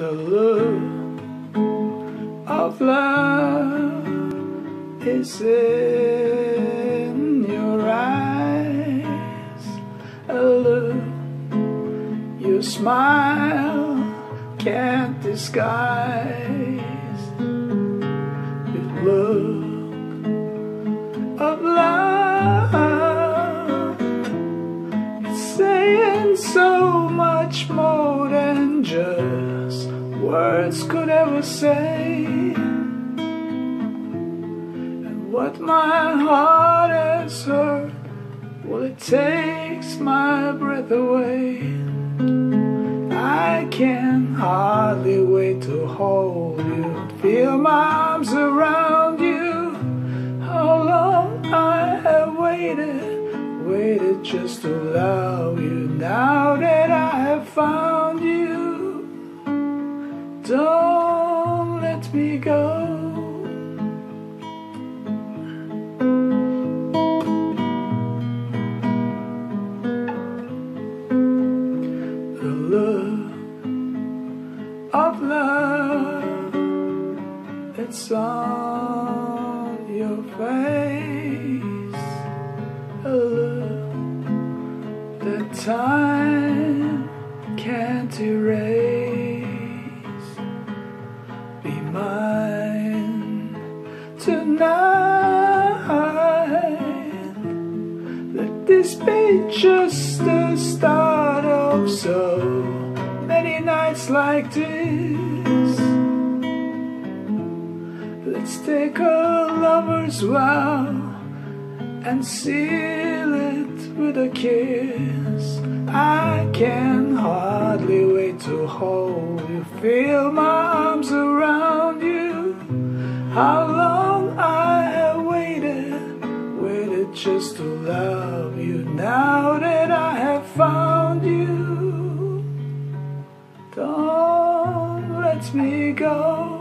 The look of love is in your eyes. A look your smile can't disguise. Words could ever say. And what my heart has heard, well, it takes my breath away. I can hardly wait to hold you, feel my arms around you. How long I have waited, waited just to love you. Now that I have found you. Don't let me go. Of love that's on your face. A look that time can't erase tonight. Let this be just the start of so many nights like this. Let's take a lover's vow and seal it with a kiss. I can hardly wait to hold you, feel my arms around you. How long just to love you. Now that I have found you, don't let me go.